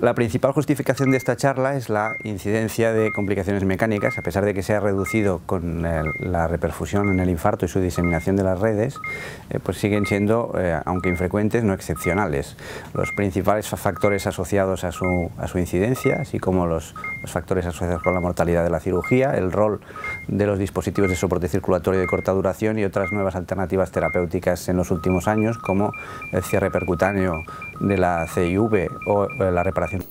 La principal justificación de esta charla es la incidencia de complicaciones mecánicas, a pesar de que se ha reducido con la reperfusión en el infarto y su diseminación de las redes, eh, pues siguen siendo, eh, aunque infrecuentes, no excepcionales. Los principales factores asociados a su, a su incidencia, así como los, los, factores asociados con la mortalidad de la cirugía, el rol de los dispositivos de soporte circulatorio de corta duración y otras nuevas alternativas terapéuticas en los últimos años, como el cierre percutáneo de la CIV o la reparación